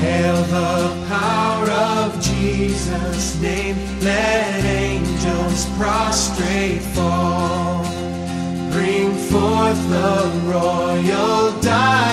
Hail the power of Jesus' name, let angels prostrate fall. Bring forth the royal diamond.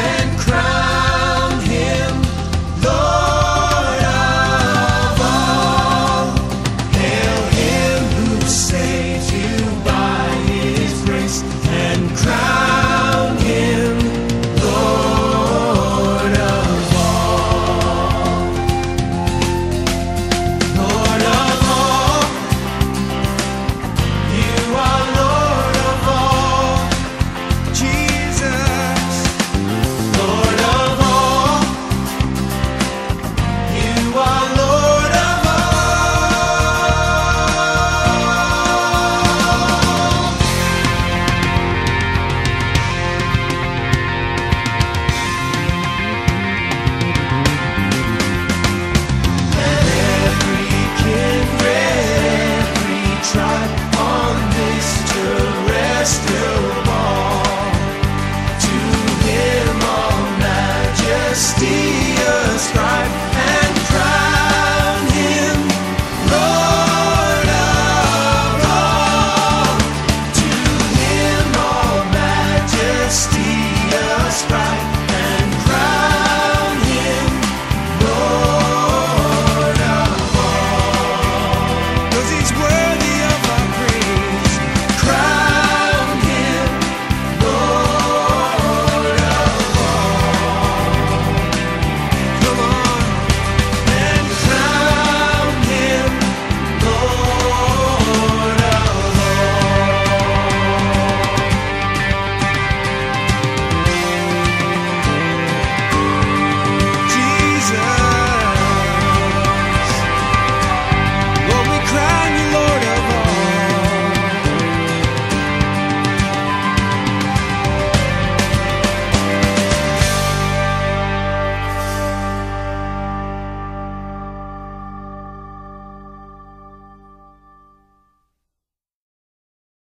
and cry.